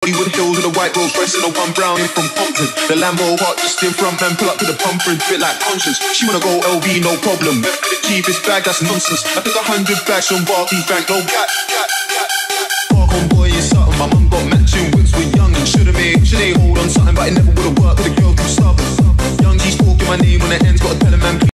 Body with heels and a white Rolls Royce and a one brownie from Compton. The Lambo hot just in front, man, pull up to the pump and fit like conscience. She wanna go LV, no problem. Keep this bag, that's nonsense. I took a hundred bags from Barclays Bank, no cat. Park on boy, is something. My mum got matching we're young and should've made. Should they hold on something, but it never would've worked with a girl too stubborn. Young G's talking my name when it ends, got a